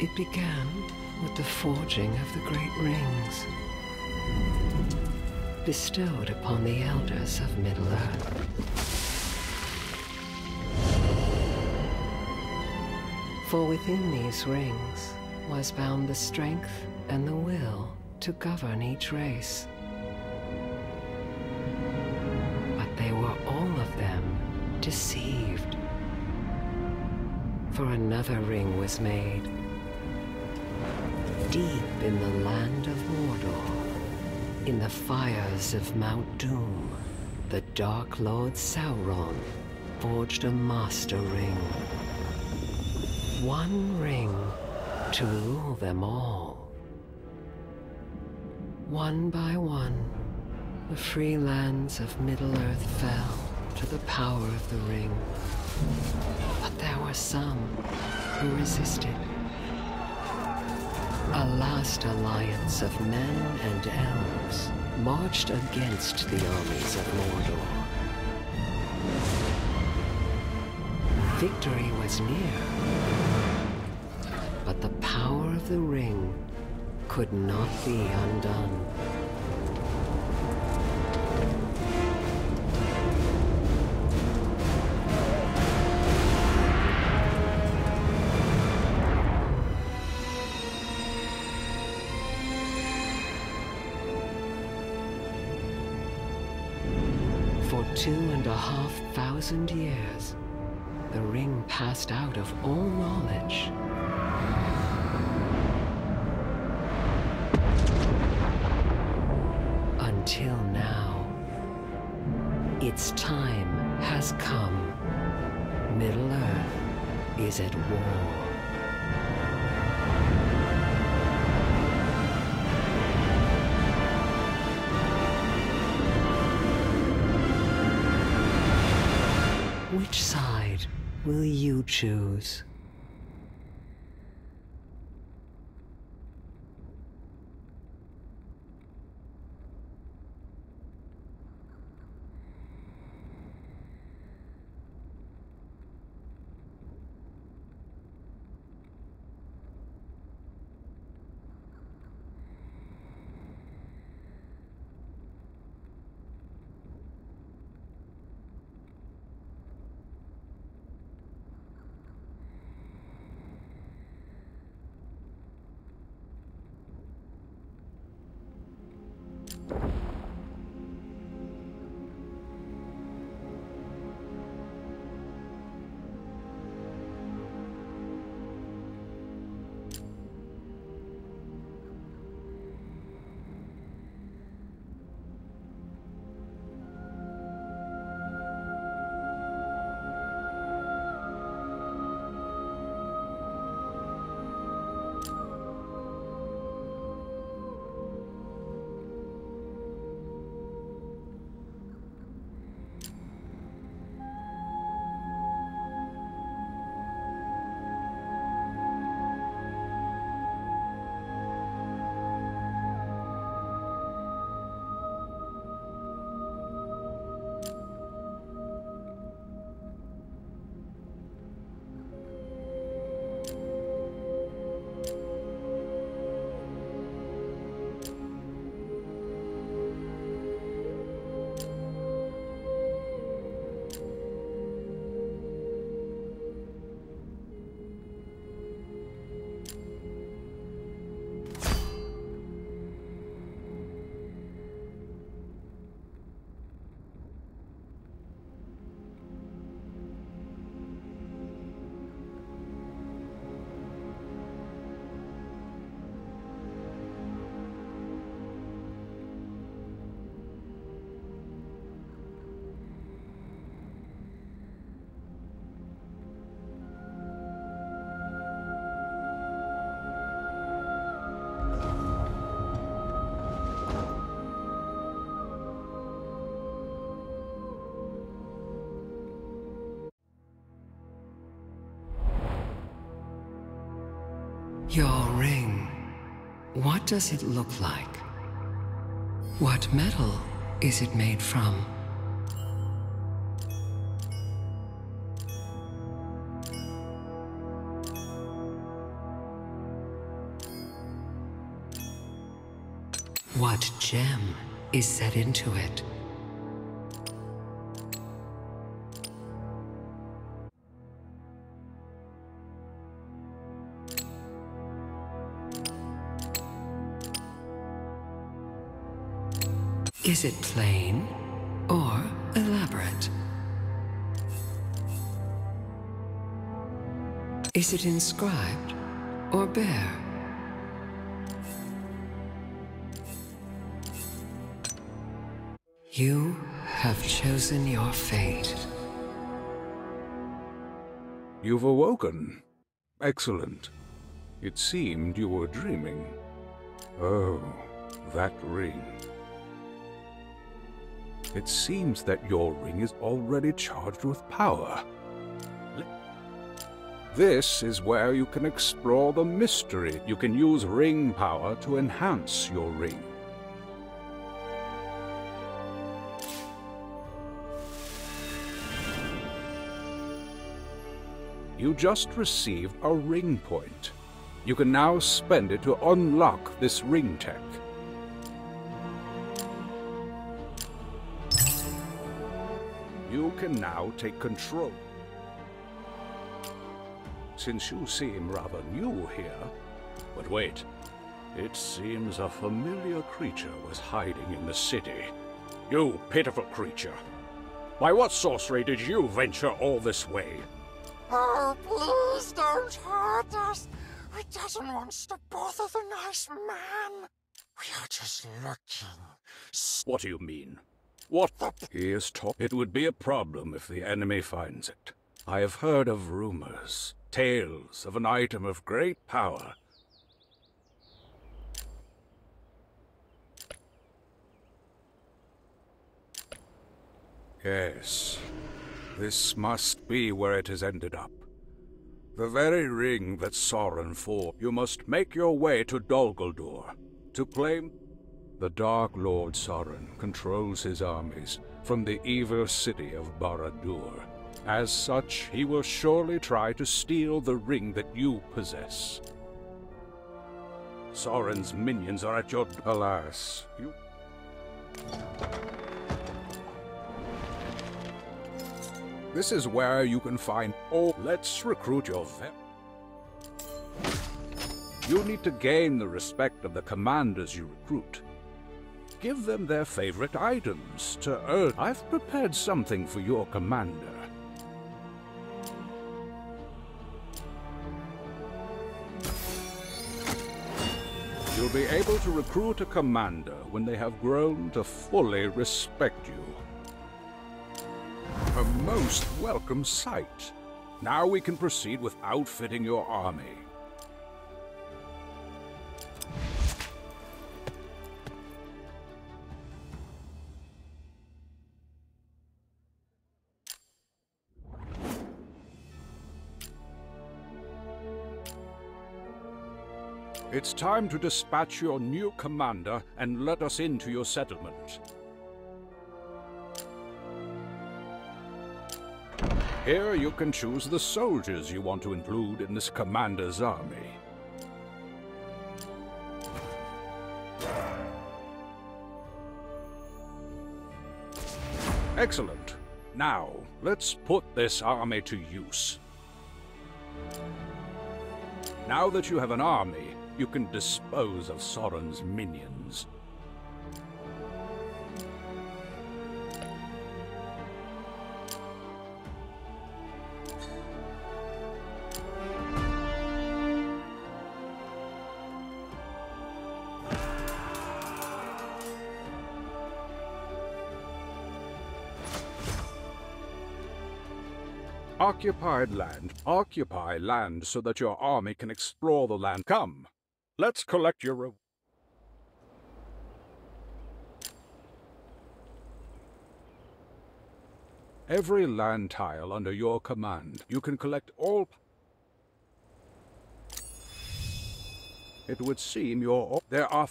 It began with the forging of the Great Rings, bestowed upon the elders of Middle-earth. For within these rings was bound the strength and the will to govern each race. But they were all of them deceived. For another ring was made, deep in the land of Mordor, in the fires of Mount Doom, the Dark Lord Sauron forged a master ring. One ring to rule them all. One by one, the free lands of Middle-earth fell to the power of the ring. But there were some who resisted. A last alliance of men and elves marched against the armies of Mordor. Victory was near, but the power of the ring could not be undone. For two and a half thousand years, the ring passed out of all knowledge. Until now, its time has come. Middle-earth is at war. Will you choose? Your ring. What does it look like? What metal is it made from? What gem is set into it? Is it plain or elaborate? Is it inscribed or bare? You have chosen your fate. You've awoken. Excellent. It seemed you were dreaming. Oh, that ring. It seems that your ring is already charged with power. This is where you can explore the mystery. You can use ring power to enhance your ring. You just received a ring point. You can now spend it to unlock this ring tech. Can now take control. Since you seem rather new here... But wait, it seems a familiar creature was hiding in the city. You pitiful creature! By what sorcery did you venture all this way? Oh, please don't hurt us. We doesn't want to bother the nice man. We are just looking. What do you mean? What the... He is top. It would be a problem if the enemy finds it. I have heard of rumors, tales of an item of great power. Yes, this must be where it has ended up. The very ring that Sauron fought. You must make your way to Dol Guldur to claim... The Dark Lord Sauron controls his armies from the evil city of Barad-dûr. As such, he will surely try to steal the ring that you possess. Sauron's minions are at your... Alas, you... This is where you can find... Oh, let's recruit your. You need to gain the respect of the commanders you recruit. Give them their favorite items to earn. I've prepared something for your commander. You'll be able to recruit a commander when they have grown to fully respect you. A most welcome sight. Now we can proceed with outfitting your army. It's time to dispatch your new commander and let us into your settlement. Here you can choose the soldiers you want to include in this commander's army. Excellent. Now, let's put this army to use. Now that you have an army, you can dispose of Sauron's minions. Occupied land. Occupy land so that your army can explore the land. Come, let's collect your... Every land tile under your command, you can collect all... It would seem your... There are...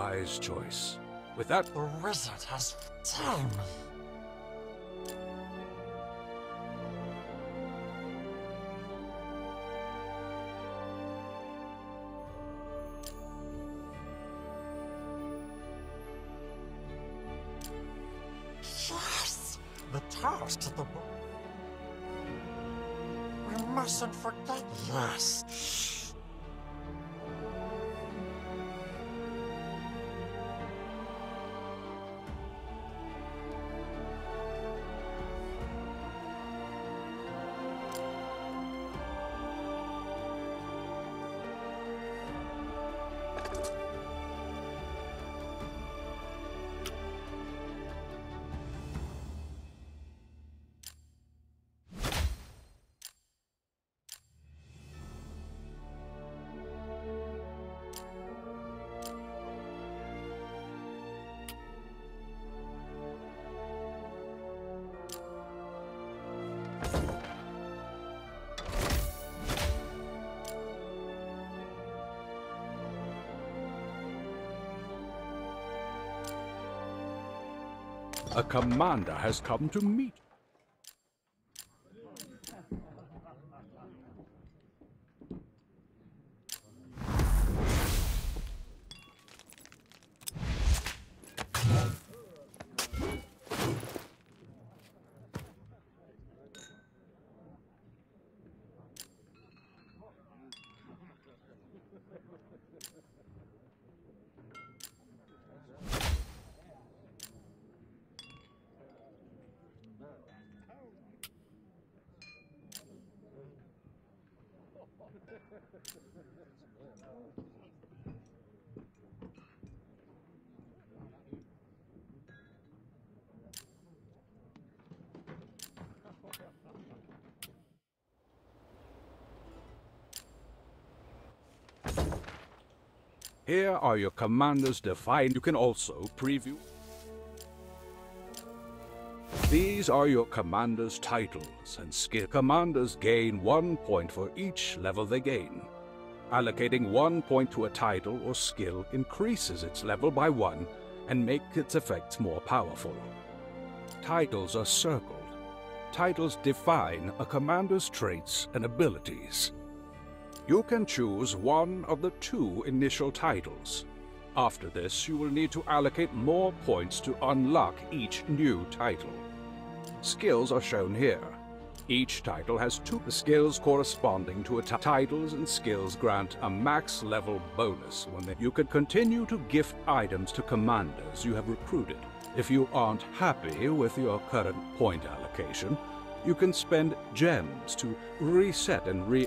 wise choice. With that, The wizard has tell me. A commander has come to meet. Here are your commanders defined. You can also preview. These are your commanders' titles and skill. Commanders gain one point for each level they gain. Allocating one point to a title or skill increases its level by one and makes its effects more powerful. Titles are circled. Titles define a commander's traits and abilities. You can choose one of the two initial titles. After this, you will need to allocate more points to unlock each new title. Skills are shown here. Each title has two skills corresponding to a titles and skills grant a max level bonus when they, you can continue to gift items to commanders you have recruited. If you aren't happy with your current point allocation, you can spend gems to reset and re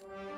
Bye.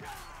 Yeah!